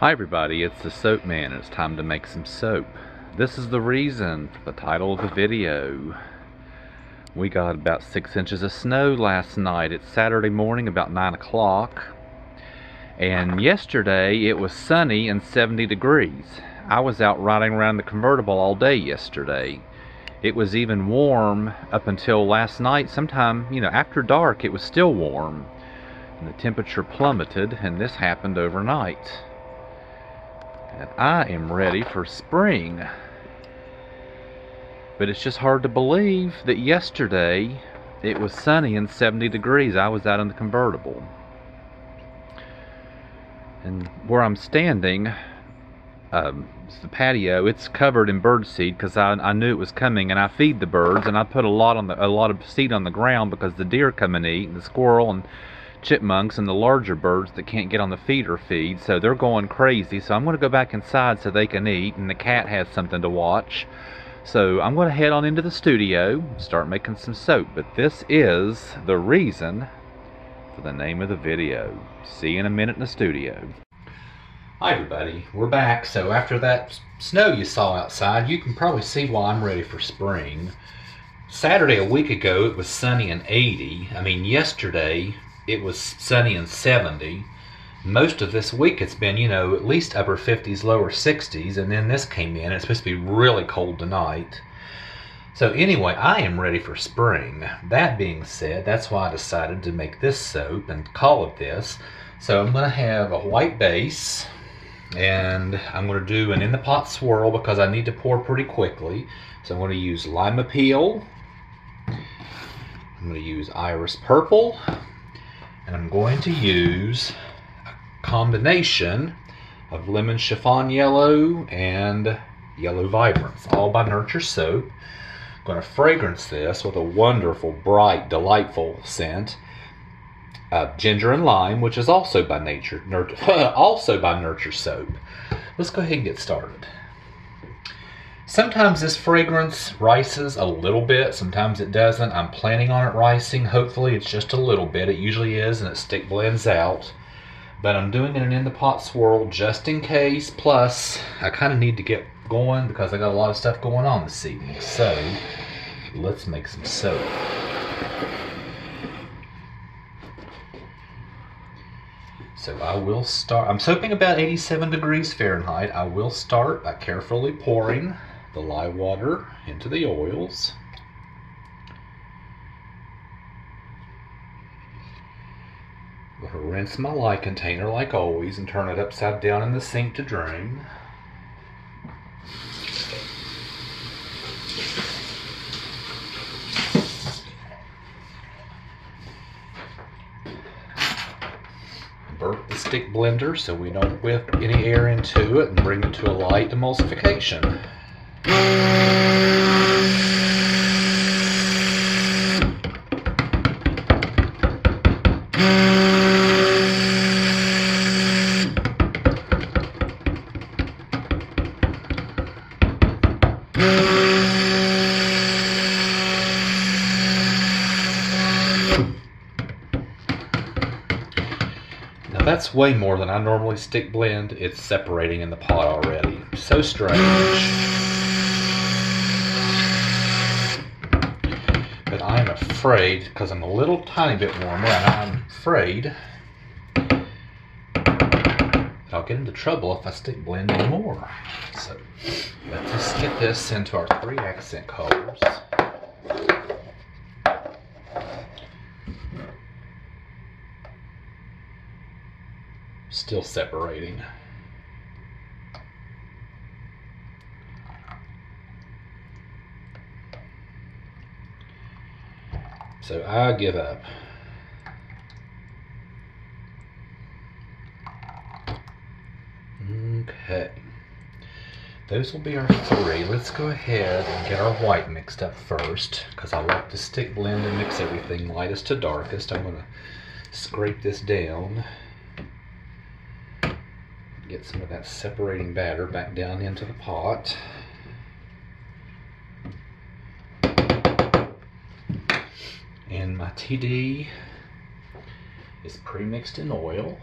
Hi everybody, it's the Soap Man and it's time to make some soap. This is the reason for the title of the video. We got about six inches of snow last night. It's Saturday morning about nine o'clock. And yesterday it was sunny and 70 degrees. I was out riding around the convertible all day yesterday. It was even warm up until last night. Sometime, you know, after dark it was still warm. And the temperature plummeted and this happened overnight. And I am ready for spring. But it's just hard to believe that yesterday it was sunny and 70 degrees. I was out in the convertible. And where I'm standing, um, it's the patio. It's covered in bird seed because I, I knew it was coming, and I feed the birds, and I put a lot on the a lot of seed on the ground because the deer come and eat, and the squirrel and chipmunks and the larger birds that can't get on the feeder feed, so they're going crazy. So I'm going to go back inside so they can eat, and the cat has something to watch. So I'm going to head on into the studio, start making some soap. But this is the reason for the name of the video. See you in a minute in the studio. Hi everybody, we're back. So after that snow you saw outside, you can probably see why I'm ready for spring. Saturday a week ago it was sunny and 80. I mean yesterday it was sunny and 70. Most of this week it's been, you know, at least upper 50s, lower 60s, and then this came in. It's supposed to be really cold tonight. So anyway, I am ready for spring. That being said, that's why I decided to make this soap and call it this. So I'm going to have a white base, and I'm going to do an in the pot swirl because I need to pour pretty quickly. So I'm going to use lima peel. I'm going to use iris purple, and I'm going to use a combination of lemon chiffon yellow and yellow vibrance, all by Nurture Soap. I'm going to fragrance this with a wonderful, bright, delightful scent of ginger and lime, which is also by nature, also by Nurture Soap. Let's go ahead and get started. Sometimes this fragrance rices a little bit, sometimes it doesn't. I'm planning on it rising. Hopefully it's just a little bit. It usually is and it stick blends out. But I'm doing it in the pot swirl just in case. Plus, I kind of need to get going because I got a lot of stuff going on this evening. So, let's make some soap. So I will start, I'm soaping about 87 degrees Fahrenheit. I will start by carefully pouring the lye water into the oils. I'm going to rinse my lye container like always and turn it upside down in the sink to drain. Burp the stick blender so we don't whip any air into it and bring it to a light emulsification. Now that's way more than I normally stick blend. It's separating in the pot already. So strange. Afraid, because I'm a little tiny bit warmer, and I'm afraid that I'll get into trouble if I stick blending more. So let's just get this into our three accent colors. Still separating. So I give up. Okay. Those will be our three. Let's go ahead and get our white mixed up first because I like to stick blend and mix everything lightest to darkest. I'm going to scrape this down. Get some of that separating batter back down into the pot. TD is pre-mixed in oil.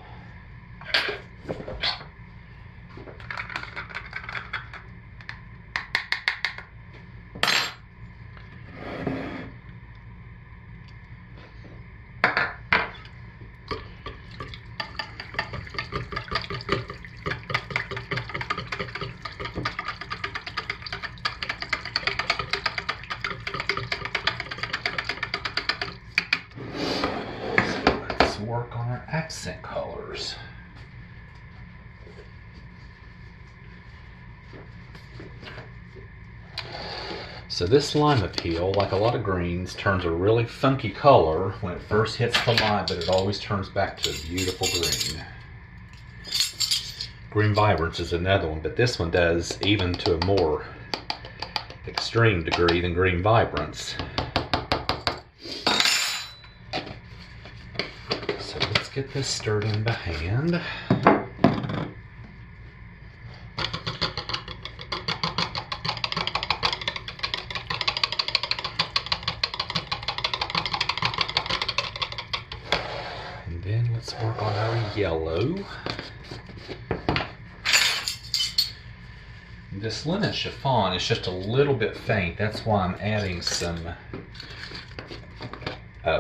So this lima peel, like a lot of greens, turns a really funky color when it first hits the lime, but it always turns back to a beautiful green. Green Vibrance is another one, but this one does even to a more extreme degree than Green Vibrance. So let's get this stirred in by hand. This lemon chiffon is just a little bit faint. That's why I'm adding some uh,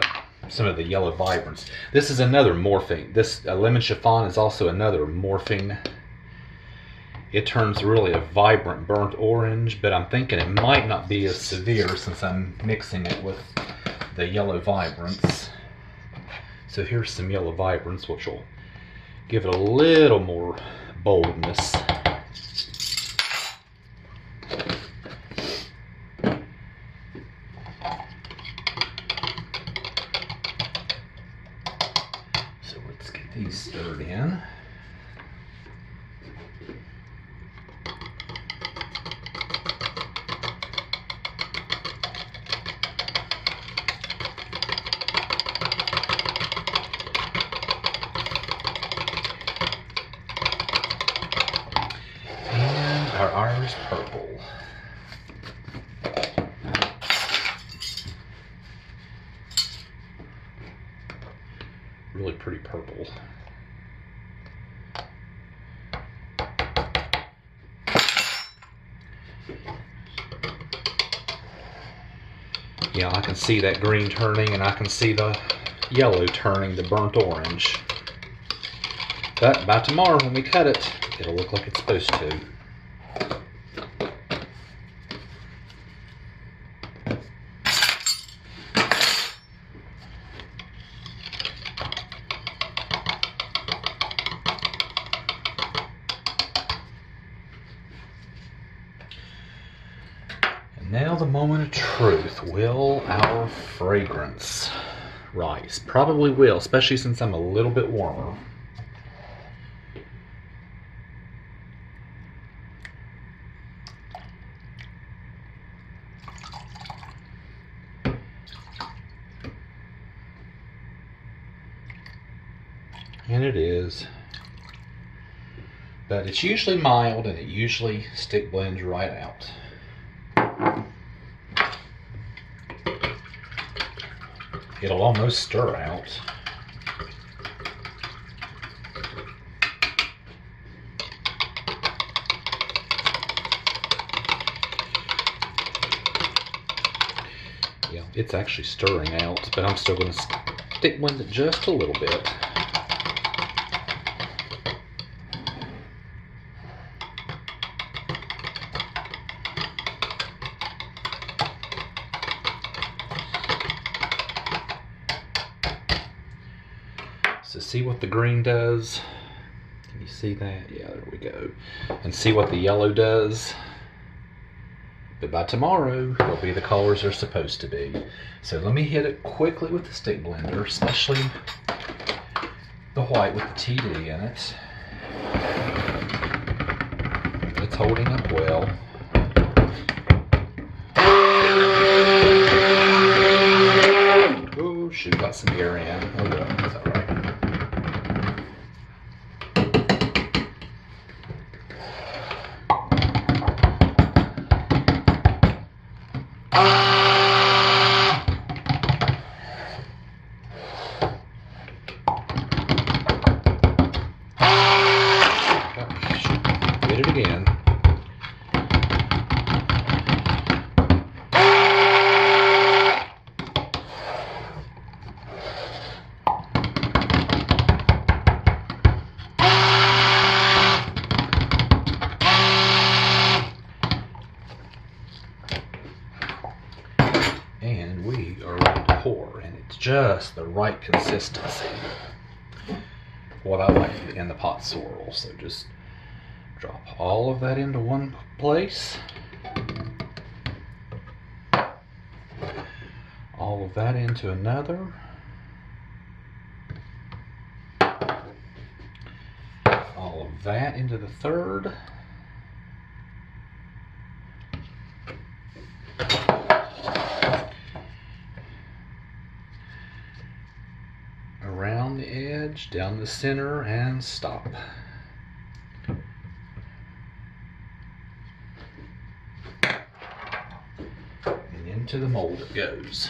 some of the yellow vibrance. This is another morphing. This uh, lemon chiffon is also another morphing. It turns really a vibrant burnt orange, but I'm thinking it might not be as severe since I'm mixing it with the yellow vibrance. So here's some yellow vibrance, which will give it a little more boldness. So let's get these stirred in. And our iris purple. Really pretty purple. Yeah, I can see that green turning and I can see the yellow turning the burnt orange. But by tomorrow when we cut it, it'll look like it's supposed to. And now the moment of truth. Will our fragrance rise? Probably will, especially since I'm a little bit warmer. And it is. But it's usually mild and it usually stick blends right out. It'll almost stir out. Yeah, it's actually stirring out, but I'm still going to stick blend it just a little bit. See what the green does. Can you see that? Yeah, there we go. And see what the yellow does. But by tomorrow, it'll be the colors they're supposed to be. So let me hit it quickly with the stick blender, especially the white with the TD in it. It's holding up well. Oh shoot, got some air in. Just the right consistency. What I like in the pot swirl. So just drop all of that into one place. all of that into another. All of that into the third. Around the edge, down the center, and stop. And into the mold it goes.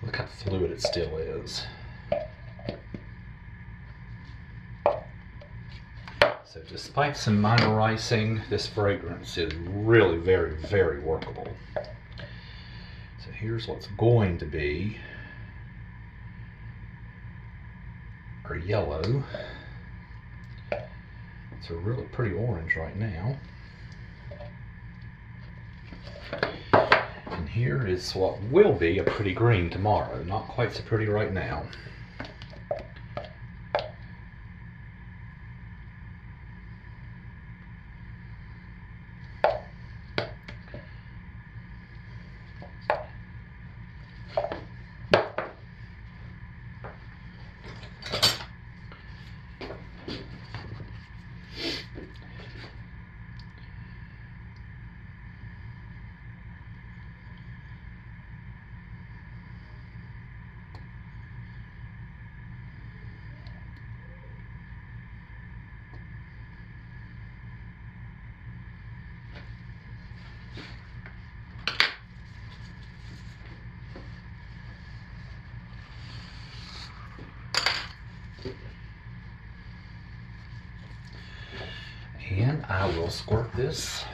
Look how fluid it still is. So despite some minor ricing, this fragrance is really very, very workable. So here's what's going to be our yellow. It's a really pretty orange right now. And here is what will be a pretty green tomorrow. Not quite so pretty right now. I will squirt this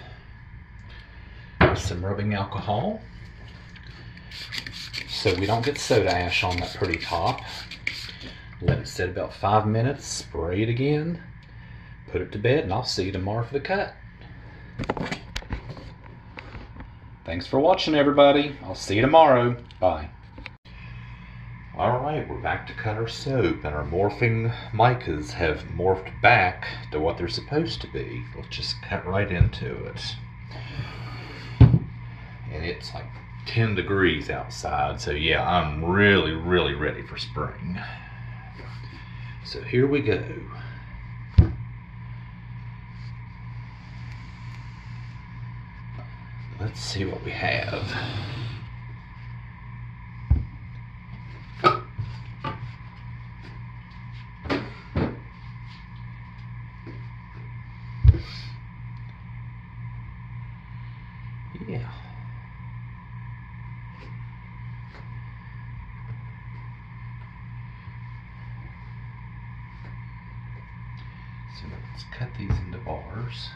with some rubbing alcohol so we don't get soda ash on that pretty top. Let it sit about five minutes, spray it again, put it to bed, and I'll see you tomorrow for the cut. Thanks for watching, everybody. I'll see you tomorrow. Bye. All right, we're back to cut our soap, and our morphing micas have morphed back to what they're supposed to be. Let's just cut right into it. And it's like 10 degrees outside, so yeah, I'm really, really ready for spring. So here we go. Let's see what we have. Yeah. So let's cut these into bars.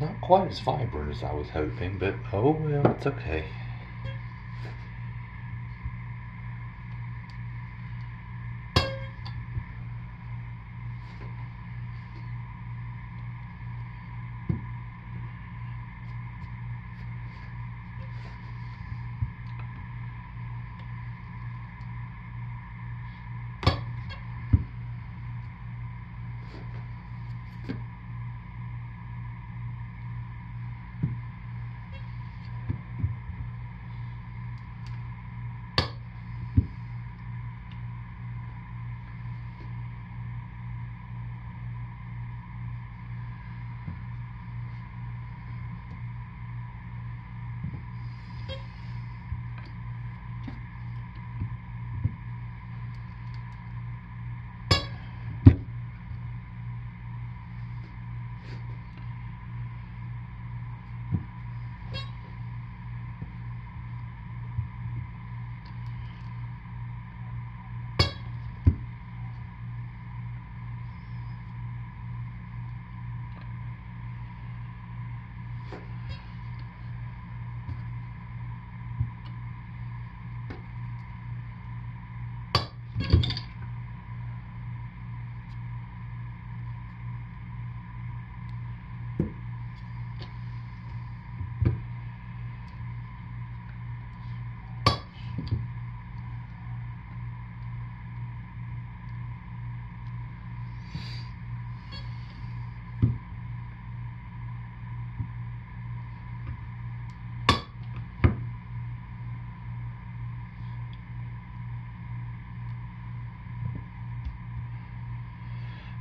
Not quite as vibrant as I was hoping, but oh well, it's okay.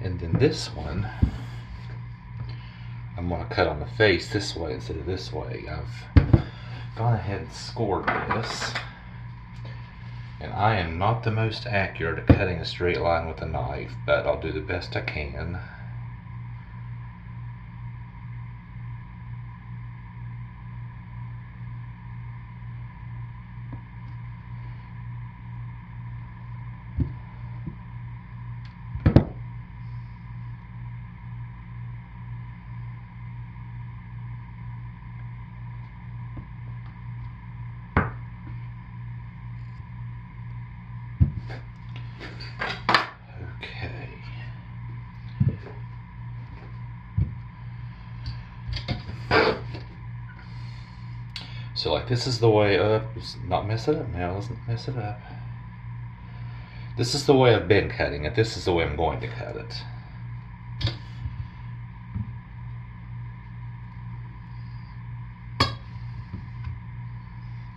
And then this one, I'm to cut on the face this way instead of this way. I've gone ahead and scored this. And I am not the most accurate at cutting a straight line with a knife, but I'll do the best I can. Okay. So like this is the way up. Not mess it up now. Let's not mess it up. This is the way I've been cutting it. This is the way I'm going to cut it.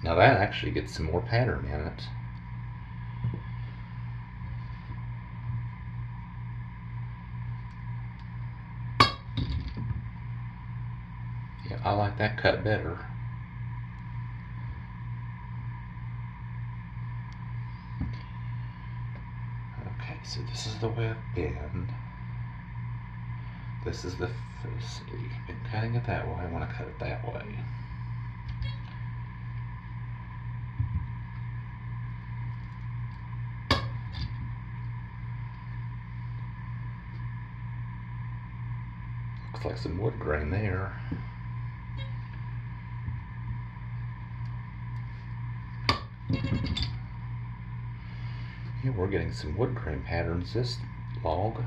Now that actually gets some more pattern in it. Yeah, I like that cut better. Okay, so this the way I've been. This is the, let's see, been cutting it that way, I want to cut it that way. Looks like some wood grain there. We're getting some wood grain patterns this log.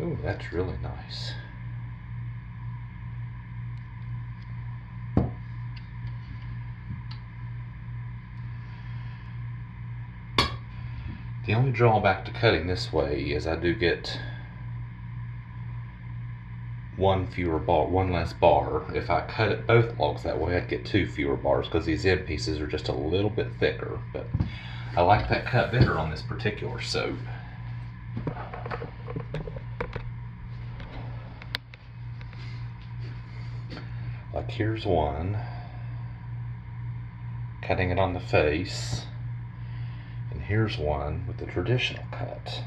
Oh, that's really nice. The only drawback to cutting this way is I do get one fewer bar, one less bar. If I cut both logs that way, I'd get two fewer bars because these end pieces are just a little bit thicker. But I like that cut better on this particular soap. Like here's one, cutting it on the face, here's one with the traditional cut.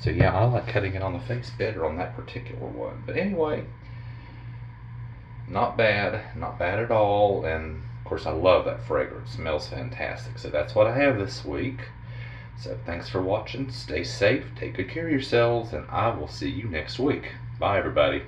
So yeah, I like cutting it on the face better on that particular one. But anyway, not bad, not bad at all. And of course, I love that fragrance. smells fantastic. So that's what I have this week. So thanks for watching. Stay safe, take good care of yourselves, and I will see you next week. Bye, everybody.